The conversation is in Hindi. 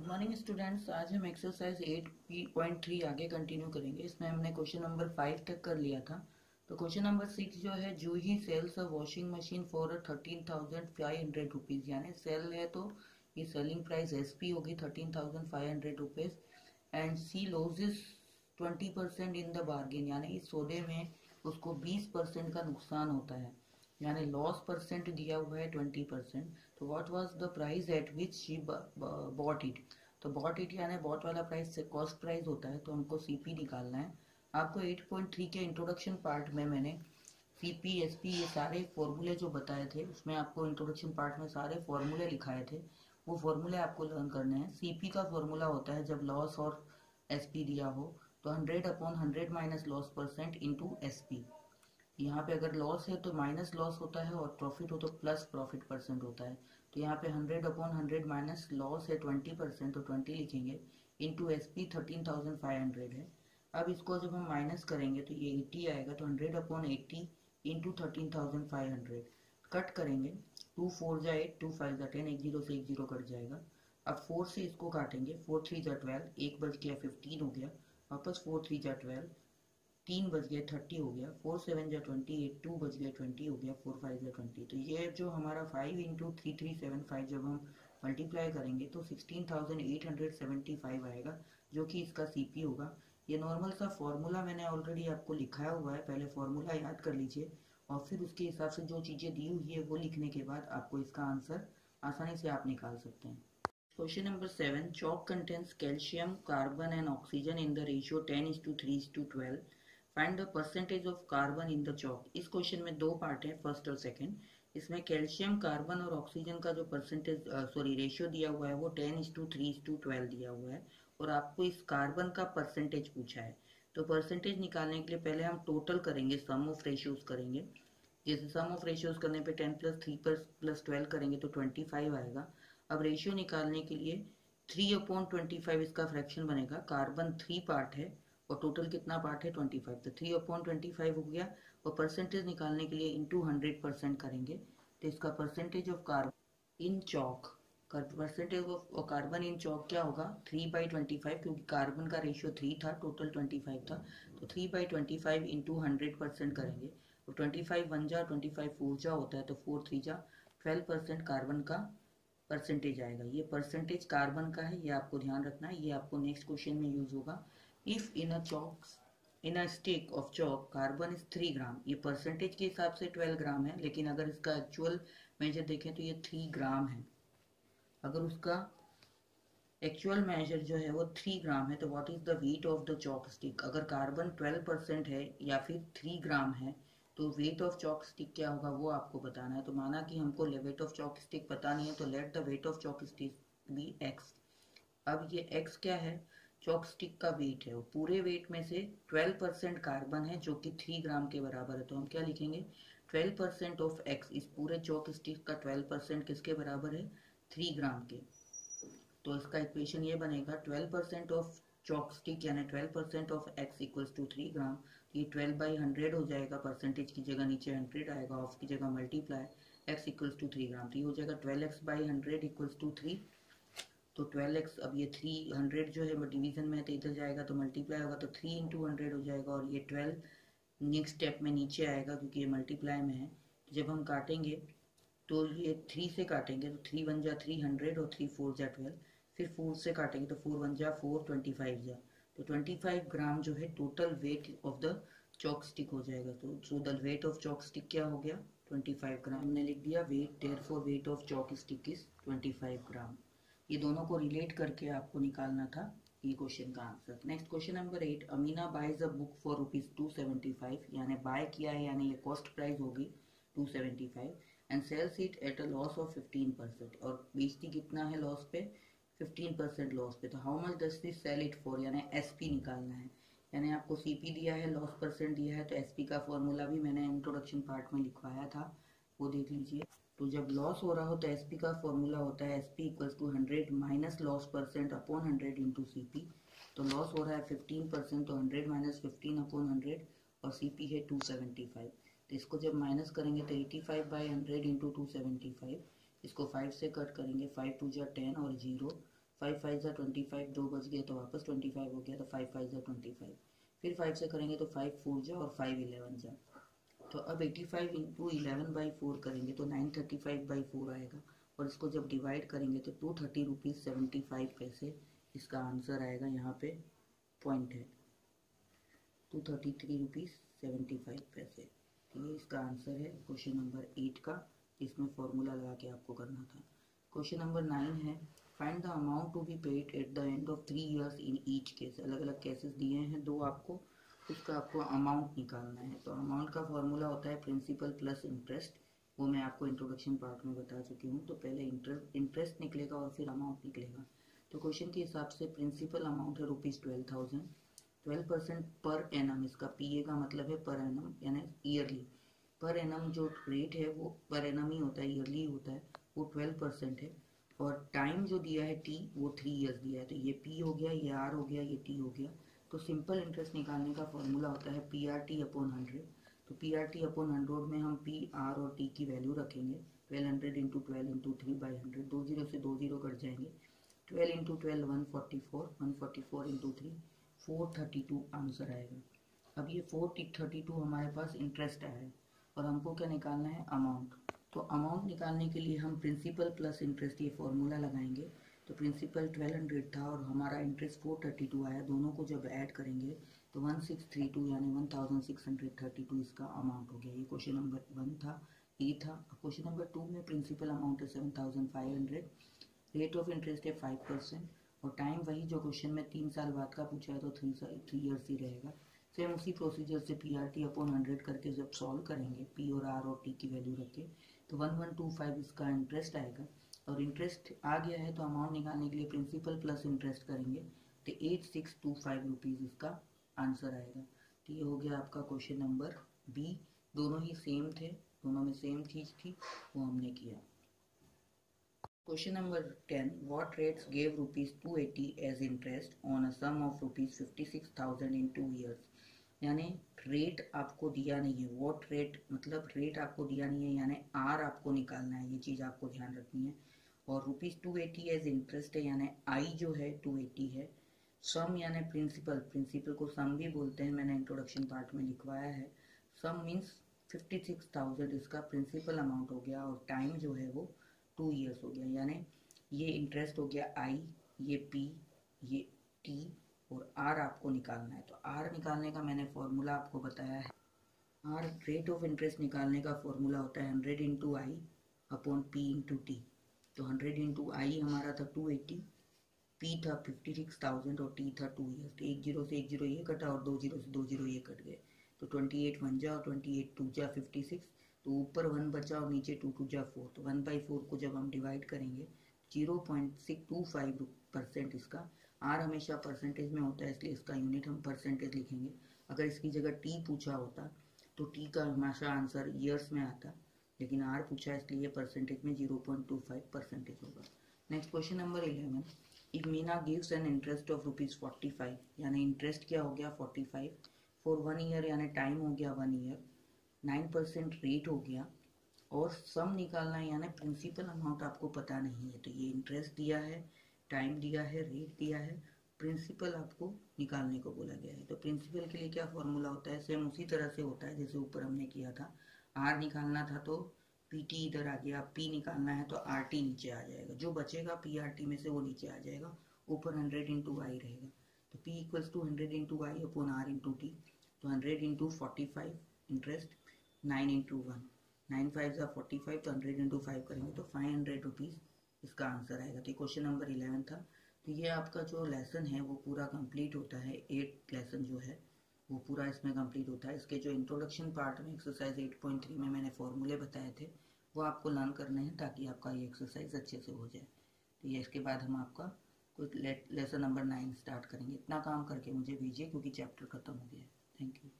गुड मॉर्निंग स्टूडेंट्स आज हम एक्सरसाइज 8.3 आगे कंटिन्यू करेंगे। इसमें हमने क्वेश्चन नंबर फाइव तक कर लिया था। तो क्वेश्चन नंबर सिक्स जो है Juhi sells a washing machine for thirteen thousand five hundred rupees यानी सेल है तो ये सेलिंग प्राइस एस पी होगी thirteen thousand five hundred rupees and she loses twenty percent in the bargain यानी इस सौदे में उसको बीस परसेंट का नुकसान होता है। यानी लॉस परसेंट दिया हुआ है ट्वेंटी परसेंट तो what was the price at which she bought it तो बॉट इट यानी बॉट वाला प्राइस से कॉस्ट प्राइस होता है तो हमको सीपी निकालना है। आपको 8.3 के इंट्रोडक्शन पार्ट में मैंने सीपी एसपी ये सारे फॉर्मूले जो बताए थे, उसमें आपको इंट्रोडक्शन पार्ट में सारे फॉर्मूले लिखाए थे, वो फॉर्मूले आपको लर्न करने हैं। सीपी का फॉर्मूला होता है जब लॉस और एसपी दिया हो तो 100 upon 100 minus loss percent into S यहाँ पे अगर लॉस है तो माइनस लॉस होता है और प्रॉफिट हो तो प्लस प्रॉफिट परसेंट होता है। तो यहाँ पे hundred upon hundred minus loss है ट्वेंटी परसेंट तो ट्वेंटी लिखेंगे। Into S P thirteen thousand five hundred है। अब इसको जब हम माइनस करेंगे तो ये एट्टी आएगा तो hundred upon eighty into thirteen thousand five hundred cut करेंगे। टू फोर जा एट टू फाइव जा टेन एक ज़ीरो से एक ज़ीरो कट जाएगा। अब फोर से इसको काटेंगे। फोर थ्री जा ट्वेल्व एक बज गया फिफ्टीन हो गया। वापस फोर थ्री जा ट्वेल्व तीन बज गए थर्टी हो गया, फोर सेवन या ट्वेंटी, एट टू बज गए ट्वेंटी हो गया, फोर फाइव या ट्वेंटी। तो ये जो हमारा five into three three seven five जब हम मल्टीप्लाई करेंगे तो sixteen thousand eight hundred seventy five आएगा, जो कि इसका सीपी होगा। ये नॉर्मल सा फॉर्मूला मैंने ऑलरेडी आपको लिखाया हुआ है, पहले फॉर्मूला याद कर लीजिए, और फिर उसके हिसाब से जो चीज़ें दी हुई है, वो लिखने के बाद आपको इसका आंसर आसानी से आप निकाल सकते हैं। Question number seven chalk contents calcium carbon and oxygen in the ratio ten is to three is to twelve find the percentage of carbon in the chalk इस क्वेश्चन में दो पार्ट है फ़र्स्ट और सेकंड इसमें कैल्शियम कार्बन और ऑक्सीजन का जो परसेंटेज सॉरी रेशियो दिया हुआ है, वो ten is to three is to twelve दिया हुआ है। और आपको इस कार्बन का परसेंटेज पूछा है। तो परसेंटेज निकालने के लिए पहले हम टोटल करेंगे सम ऑफ़ रेशियोज करेंगे। जैसे सम ऑफ़ रेशियोज करने पे ten plus three plus twelve करेंगे तो ट्वेंटी फाइव आएगा। अब रेशियो निकालने के लिए थ्री अपॉन ट्वेंटी फाइव इसका फ्रैक्शन बनेगा। कार्बन थ्री पार्ट है। और टोटल कितना पार्ट है? ट्वेंटी फाइव तो थ्री अपॉइंट ट्वेंटी फाइव हो गया और परसेंटेज निकालने के लिए इंटू हंड्रेड परसेंट करेंगे। तो इसका percentage of carbon in chalk percentage of carbon in chalk क्या होगा? थ्री बाई ट्वेंटी फाइव क्योंकि कार्बन का रेशियो थ्री था टोटल ट्वेंटी फाइव था तो three by twenty five into hundred percent करेंगे। तो ट्वेंटी फाइव वन जा ट्वेंटी फाइव फोर जा होता है तो फोर थ्री जा ट्वेल्व परसेंट कार्बन का परसेंटेज आएगा। ये परसेंटेज कार्बन का है, ये आपको ध्यान रखना है, ये आपको नेक्स्ट क्वेश्चन में यूज़ होगा। If in a chalk in a stick of chalk carbon is three gram ये परसेंटेज के हिसाब से ट्वेल्व ग्राम है, लेकिन अगर इसका एक्चुअल मेजर देखें तो ये थ्री ग्राम है। अगर उसका एक्चुअल मेजर जो है वो थ्री ग्राम है तो what is the weight of the chalk stick अगर कार्बन ट्वेल्व परसेंट है या फिर थ्री ग्राम है तो वेट ऑफ़ चॉक स्टिक क्या होगा वो आपको बताना है। तो माना कि हमको वेट ऑफ़ चॉक स्टिक पता नहीं है तो let the weight of chalk stick be X अब ये एक्स क्या है? चॉक स्टिक का वेट है। वो पूरे वेट में से 12 परसेंट कार्बन है, जो कि 3 ग्राम के बराबर है। तो हम क्या लिखेंगे? 12 परसेंट ऑफ़ एक्स इस पूरे चॉक स्टिक का 12 परसेंट किसके बराबर है? 3 ग्राम के। तो इसका इक्वेशन ये बनेगा 12 परसेंट ऑफ़ चॉक स्टिक यानी 12 percent of X equals to three gram ये 12 बाई हंड्रेड हो जाएगा। परसेंटेज की जगह नीचे हंड्रेड आएगा ऑफ़ की जगह multiply X equals to three gram तो ये हो जाएगा twelve X by hundred equals to three तो ट्वेल्व एक्स अब ये थ्री हंड्रेड जो है वो डिवीज़न में है तो इधर जाएगा तो मल्टीप्लाई होगा तो थ्री इंटू हंड्रेड हो जाएगा और ये ट्वेल्व नेक्स्ट स्टेप में नीचे आएगा क्योंकि ये मल्टीप्लाई में है। जब हम काटेंगे तो ये थ्री से काटेंगे तो थ्री वन जा थ्री हंड्रेड और थ्री फोर जा ट्वेल्व फिर फोर से काटेंगे तो फोर वन जा फोर ट्वेंटी फाइव जा। तो ट्वेंटी फाइव ग्राम जो है total weight of the chalk stick हो जाएगा। तो so the weight of chalk stick क्या हो गया? ट्वेंटी फाइव ग्राम हमने लिख दिया weight therefore weight of chalk stick is twenty five gram ये दोनों को रिलेट करके आपको निकालना था ये क्वेश्चन का answer next question number eight Amina buys a book for rupees two seventy five यानी बाय किया है, यानी ये कॉस्ट प्राइस होगी two seventy five and sells it at a loss of fifteen percent और बेचती कितना है लॉस पे? फिफ्टीन परसेंट लॉस पे. तो how much does this sell it for यानी एस पी निकालना है. यानी आपको सी पी दिया है लॉस परसेंट दिया है तो एस पी का फॉर्मूला भी मैंने इंट्रोडक्शन पार्ट में लिखवाया था, वो देख लीजिए. तो जब लॉस हो रहा हो तो एसपी का फॉर्मूला होता है S P equals to hundred minus loss percent upon hundred into C P तो लॉस हो रहा है फिफ्टीन परसेंट तो hundred minus fifteen upon hundred और सी पी है टू सेवेंटी फाइव तो इसको जब माइनस करेंगे तो eighty five by hundred into two seventy five इसको फाइव से कट करेंगे फाइव टू जा टेन और ज़ीरो फाइव फाइव ज़ा ट्वेंटी फाइव दो बज गए तो वापस ट्वेंटी फाइव हो गया तो फाइव फाइव ज़ा ट्वेंटी फाइव फिर फाइव से करेंगे तो फाइव फोर जा और फाइव इलेवन जा. तो अब eighty five into eleven by four करेंगे तो nine thirty five by four आएगा। और इसको जब डिवाइड करेंगे तो two thirty rupees seventy five पैसे इसका आंसर आएगा यहाँ पे पॉइंट है। Two thirty three rupees seventy five पैसे। तो ये इसका आंसर है क्वेश्चन नंबर एट का इसमें फॉर्मूला लगा के आपको करना था। क्वेश्चन नंबर नाइन है find the amount to be paid at the end of three years in each case अलग अलग केसेस दिए हैं, दो आपको उसका आपको अमाउंट निकालना है। तो अमाउंट का फॉर्मूला होता है प्रिंसिपल प्लस इंटरेस्ट वो मैं आपको इंट्रोडक्शन पार्ट में बता चुकी हूँ। तो पहले इंटरेस्ट इंटरेस्ट निकलेगा और फिर अमाउंट निकलेगा। तो क्वेश्चन के हिसाब से प्रिंसिपल अमाउंट है rupees twelve thousand twelve percent per annum इसका पी ए का मतलब है पर एनम यानी ईयरली पर एनम जो रेट है वो पर एनम ही होता है ईयरली होता है। वो ट्वेल्व परसेंट है। और टाइम जो दिया है टी वो थ्री ईयर्स दिया है। तो ये पी हो गया, ये आर हो गया, ये टी हो गया। तो सिंपल इंटरेस्ट निकालने का फॉर्मूला होता है P R T upon hundred तो P R T upon hundred में हम पी आर और टी की वैल्यू रखेंगे. Twelve hundred into twelve into three by hundred दो ज़ीरो से दो ज़ीरो कट जाएँगे. Twelve into twelve one forty four one forty four into three four thirty two answer आएगा. अब ये फोर थर्टी टू हमारे पास इंटरेस्ट आया है. और हमको क्या निकालना है? अमाउंट तो अमाउंट निकालने के लिए हम प्रिंसिपल प्लस इंटरेस्ट ये फॉर्मूला लगाएँगे. तो प्रिंसिपल ट्वेल्व हंड्रेड था और हमारा इंटरेस्ट फोर थर्टी टू आया। दोनों को जब ऐड करेंगे तो वन सिक्स थ्री टू यानी one thousand six hundred thirty two इसका अमाउंट हो गया। ये क्वेश्चन नंबर वन था ए था। क्वेश्चन नंबर टू में प्रिंसिपल अमाउंट है seven thousand five hundred rate of interest है फाइव परसेंट और टाइम वही जो क्वेश्चन में तीन साल बाद का पूछा है तो थ्री थ्री ईयर्स ही रहेगा। सेम उसी प्रोसीजर से P R T upon hundred करके जब सॉल्व करेंगे पी और आर और टी की वैल्यू रख तो वन वन टू फाइव इसका इंटरेस्ट आएगा। और इंटरेस्ट आ गया है तो अमाउंट निकालने के लिए प्रिंसिपल प्लस इंटरेस्ट करेंगे। तो eight six two five rupees इसका आंसर आएगा। तो ये हो गया आपका क्वेश्चन नंबर बी दोनों ही सेम थे, दोनों में सेम चीज़ थी, वो हमने किया। Question number ten what rates gave rupees two eighty as interest on a sum of rupees fifty six thousand in two years यानी रेट आपको दिया नहीं है। वॉट रेट मतलब रेट आपको दिया नहीं है, यानी आर आपको निकालना है। ये चीज़ आपको ध्यान रखनी है। और rupees two eighty as interest है, यानी आई जो है टू एटी है। सम यानी प्रिंसिपल प्रिंसिपल को सम भी बोलते हैं, मैंने इंट्रोडक्शन पार्ट में लिखवाया है। Sum means fifty six thousand इसका प्रिंसिपल अमाउंट हो गया और टाइम जो है वो टू ईयर्स हो गया। यानी ये इंटरेस्ट हो गया आई ये पी ये टी और आर आपको निकालना है। तो आर निकालने का मैंने फॉर्मूला आपको बताया है। आर रेट ऑफ़ इंटरेस्ट निकालने का फॉर्मूला होता है hundred into I upon P into T तो हंड्रेड इंटू आई हमारा था टू एट्टी पी था फिफ्टी सिक्स थाउज़ेंड और टी था टू ईयर्स तो एक ज़ीरो से एक ज़ीरो ये कटा और दो ज़ीरो से दो ज़ीरो ये कट गए। तो ट्वेंटी एट वन जा और ट्वेंटी एट टू जा फिफ्टी सिक्स तो ऊपर वन बचा और नीचे टू टू जा फोर तो वन बाई फोर को जब हम डिवाइड करेंगे zero point six two five percent इसका आर हमेशा परसेंटेज में होता है, इसलिए इसका यूनिट हम परसेंटेज लिखेंगे। अगर इसकी जगह टी पूछा होता तो टी का हमेशा आंसर ईयर्स में आता। लेकिन आर पूछा इसलिए परसेंटेज में zero point two five percentage होगा। Next question number eleven if Meena gives an interest of rupees forty five यानी इंटरेस्ट क्या हो गया? Forty five for one year यानी टाइम हो गया one year nine percent rate हो गया. और सम निकालना है, यानी प्रिंसिपल अमाउंट आपको पता नहीं है। तो ये इंटरेस्ट दिया है टाइम दिया है रेट दिया है प्रिंसिपल आपको निकालने को बोला गया है। तो प्रिंसिपल के लिए क्या फॉर्मूला होता है? सेम उसी तरह से होता है, जैसे ऊपर हमने किया था। आर निकालना था तो पी टी इधर आ गया, पी निकालना है तो आर टी नीचे आ जाएगा। जो बचेगा पी आर टी में से वो नीचे आ जाएगा, ऊपर हंड्रेड इंटू आई रहेगा। तो P equals to hundred into I upon R into T तो hundred into forty five interest nine into one nine five ज़ा फोर्टी फाइव तो हंड्रेड इंटू फाइव करेंगे तो फाइव हंड्रेड रुपीज़ इसका आंसर आएगा। तो क्वेश्चन नंबर इलेवन था। तो ये आपका जो लेसन है वो पूरा कंप्लीट होता है। एट लेसन जो है वो पूरा इसमें कंप्लीट होता है। इसके जो इंट्रोडक्शन पार्ट में एक्सरसाइज 8.3 में मैंने फॉर्मूले बताए थे, वो आपको लर्न करने हैं ताकि आपका ये एक्सरसाइज अच्छे से हो जाए। तो ये इसके बाद हम आपका कुछ लेसन नंबर नाइन स्टार्ट करेंगे। इतना काम करके मुझे भेजिए क्योंकि चैप्टर ख़त्म हो गया है। Thank you